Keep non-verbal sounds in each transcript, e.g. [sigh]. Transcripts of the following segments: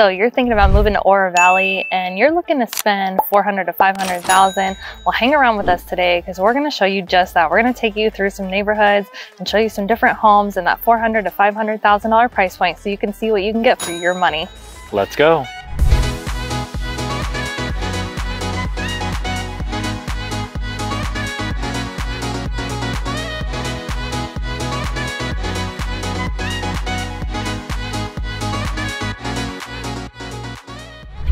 So you're thinking about moving to Oro Valley and you're looking to spend 400 to 500,000. Well, hang around with us today because we're going to show you just that. We're going to take you through some neighborhoods and show you some different homes in that 400 to 500,000 dollar price point so you can see what you can get for your money. Let's go.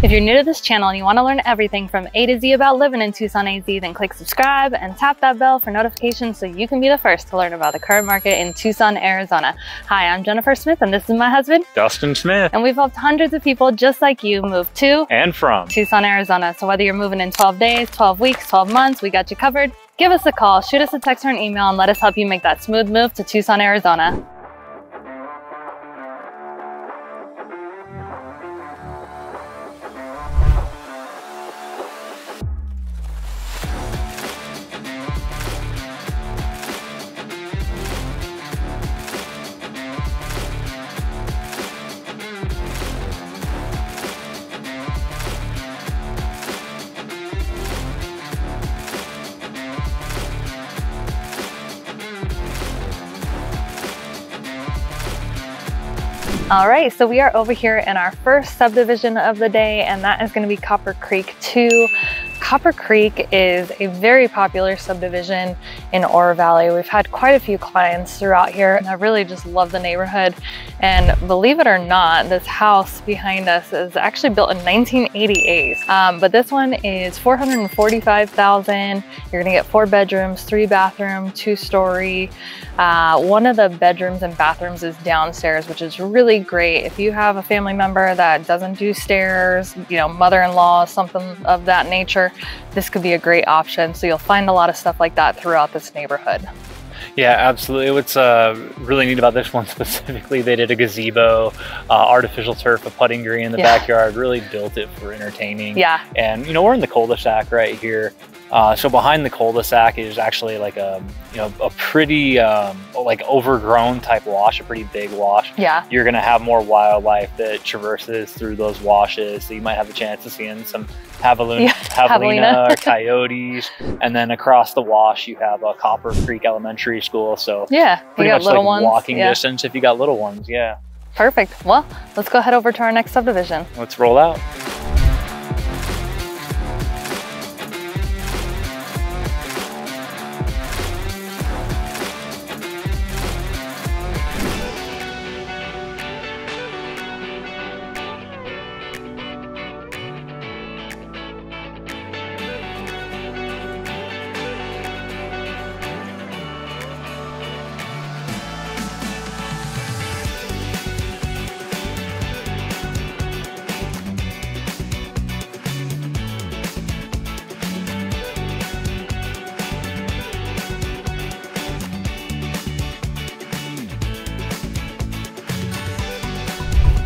If you're new to this channel and you want to learn everything from A to Z about living in Tucson, AZ, then click subscribe and tap that bell for notifications so you can be the first to learn about the current market in Tucson, Arizona. Hi, I'm Jennifer Smith and this is my husband, Dustin Smith. And we've helped hundreds of people just like you move to and from Tucson, Arizona. So whether you're moving in 12 days, 12 weeks, 12 months, we got you covered. Give us a call, shoot us a text or an email, and let us help you make that smooth move to Tucson, Arizona. All right, so we are over here in our first subdivision of the day, and that is gonna be Copper Creek 2. Copper Creek is a very popular subdivision in Oro Valley. We've had quite a few clients throughout here and I really just love the neighborhood. And believe it or not, this house behind us is actually built in 1988. Um, but this one is 445,000. You're gonna get four bedrooms, three bathroom, two story. Uh, one of the bedrooms and bathrooms is downstairs, which is really great. If you have a family member that doesn't do stairs, you know, mother-in-law, something of that nature, this could be a great option. So you'll find a lot of stuff like that throughout this neighborhood. Yeah, absolutely. What's uh, really neat about this [laughs] one specifically, they did a gazebo, uh, artificial turf, a putting green in the yeah. backyard, really built it for entertaining. Yeah. And, you know, we're in the cul-de-sac right here. Uh, so behind the cul-de-sac is actually like a you know a pretty um, like overgrown type wash, a pretty big wash. Yeah. You're gonna have more wildlife that traverses through those washes, so you might have a chance of seeing some [laughs] javelina, yeah, javelina or coyotes, and then across the wash you have a Copper Creek Elementary School. So yeah, pretty much like ones. walking yeah. distance if you got little ones. Yeah. Perfect. Well, let's go head over to our next subdivision. Let's roll out.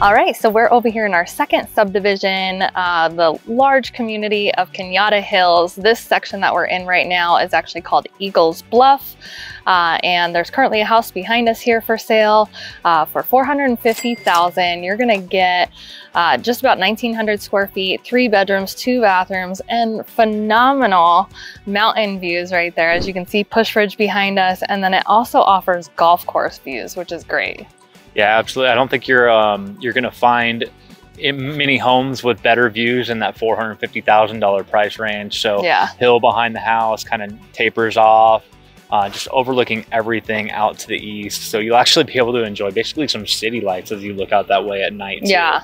All right, so we're over here in our second subdivision, uh, the large community of Cañada Hills. This section that we're in right now is actually called Eagles Bluff. Uh, and there's currently a house behind us here for sale uh, for 450,000. You're gonna get uh, just about 1,900 square feet, three bedrooms, two bathrooms, and phenomenal mountain views right there. As you can see, Pusch Ridge behind us. And then it also offers golf course views, which is great. Yeah, absolutely. I don't think you're um, you're going to find many homes with better views in that four hundred fifty thousand dollar price range. So yeah. hill behind the house kind of tapers off, uh, just overlooking everything out to the east. So you'll actually be able to enjoy basically some city lights as you look out that way at night. Too. Yeah.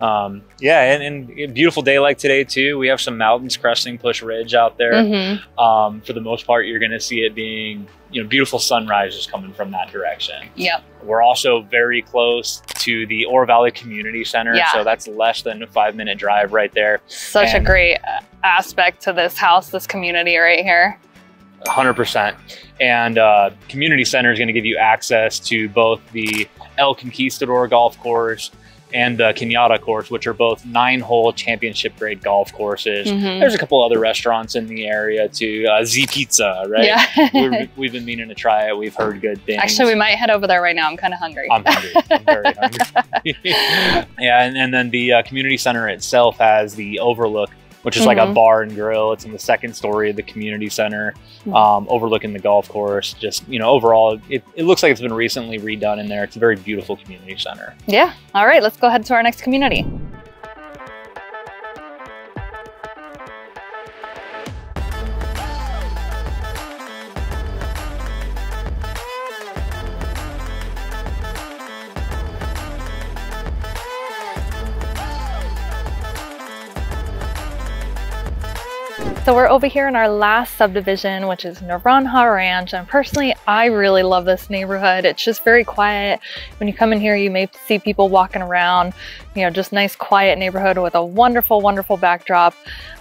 Um, yeah, and, and, beautiful day like today too. We have some mountains cresting Pusch Ridge out there. Mm-hmm. Um, for the most part, you're going to see it being you know beautiful sunrises coming from that direction. Yep. We're also very close to the Oro Valley Community Center, yeah. so that's less than a five minute drive right there. Such and a great aspect to this house, this community right here. 100%. And uh, community center is going to give you access to both the El Conquistador golf course, and the Cañada course, which are both nine hole championship grade golf courses. Mhm. There's a couple other restaurants in the area too. Uh, Z Pizza, right? Yeah. [laughs] We're, we've been meaning to try it. We've heard good things. Actually, we might head over there right now. I'm kind of hungry. I'm hungry. I'm very hungry. [laughs] [laughs] yeah, and, and then the uh, community center itself has the overlook, which is like a Mhm. bar and grill. It's in the second story of the community center, Mhm. um, overlooking the golf course. Just you know, overall, it, it looks like it's been recently redone in there. It's a very beautiful community center. yeah. All right, let's go ahead to our next community. So we're over here in our last subdivision, which is Naranja Ranch. And personally, I really love this neighborhood. It's just very quiet. When you come in here, you may see people walking around, you know, just nice quiet neighborhood with a wonderful, wonderful backdrop.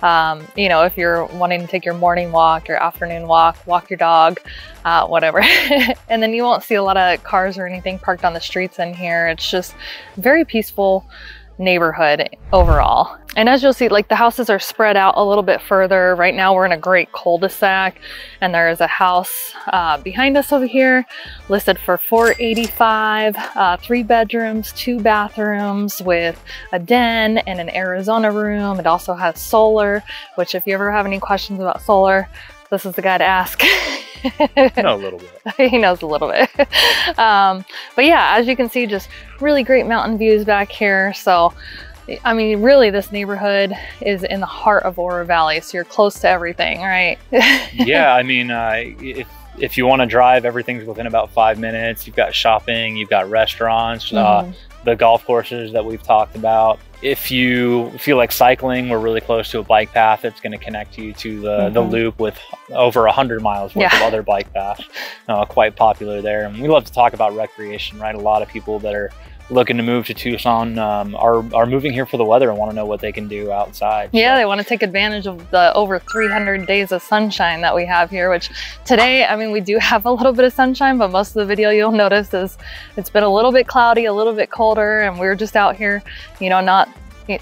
Um, you know, if you're wanting to take your morning walk, your afternoon walk, walk your dog, uh, whatever. [laughs] and then you won't see a lot of cars or anything parked on the streets in here. It's just very peaceful neighborhood overall. And as you'll see, like the houses are spread out a little bit further. Right now we're in a great cul-de-sac and there is a house uh, behind us over here listed for 485, uh, three bedrooms, two bathrooms with a den and an Arizona room. It also has solar, which if you ever have any questions about solar, this is the guy to ask. [laughs] Know, a little bit. [laughs] he knows a little bit. [laughs] um, but yeah, as you can see, just really great mountain views back here. So, I mean, really, this neighborhood is in the heart of Oro Valley, so you're close to everything, right? [laughs] yeah, I mean, uh, if if you want to drive, everything's within about five minutes. You've got shopping, you've got restaurants, uh, Mhm. the golf courses that we've talked about. If you feel like cycling, we're really close to a bike path that's going to connect you to the, the Mhm. loop with over 100 miles worth Yeah. of other bike paths. Uh, quite popular there. And we love to talk about recreation, right? A lot of people that are looking to move to Tucson um, are, are moving here for the weather and want to know what they can do outside. Yeah, So- they want to take advantage of the over 300 days of sunshine that we have here, which today, I mean, we do [laughs] have a little bit of sunshine, but most of the video you'll [laughs] notice is it's been a little bit cloudy, a little bit colder, and we are just out here, you know, not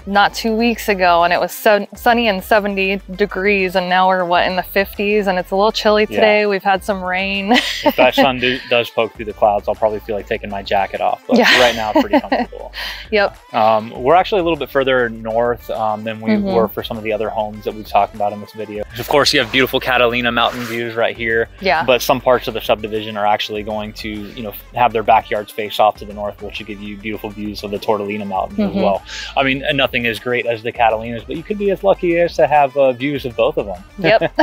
not two weeks ago and it was sun, sunny and 70 degrees and now we're what in the 50s and it's a little chilly Yeah. today we've had some rain if that [laughs] sun do, does poke through the clouds, I'll probably feel like taking my jacket off. But Yeah. right now, pretty [laughs] comfortable. yep um, we're actually a little bit further north um, than we Mhm. were for some of the other homes that we've talked about in this video. Of course, you have beautiful Catalina mountain views right here, yeah but some parts of the subdivision are actually going to, you know, have their backyards face off to the north, which will give you beautiful views of the Tortolita Mountains as Mhm. well. I mean, and nothing as great as the Catalinas, but you could be as lucky as to have uh, views of both of them. [laughs] Yep. [laughs]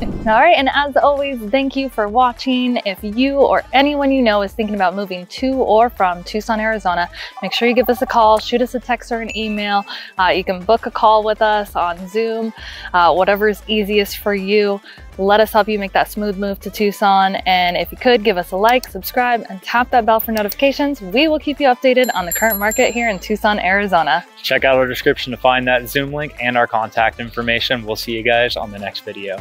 All right. And as always, thank you for watching. If you or anyone you know is thinking about moving to or from Tucson, Arizona, make sure you give us a call, shoot us a text or an email. Uh, you can book a call with us on Zoom, uh, whatever is easiest for you. Let us help you make that smooth move to Tucson. And if you could, give us a like, subscribe, and tap that bell for notifications. We will keep you updated on the current market here in Tucson, Arizona. Check out our description to find that Zoom link and our contact information. We'll see you guys on the next video.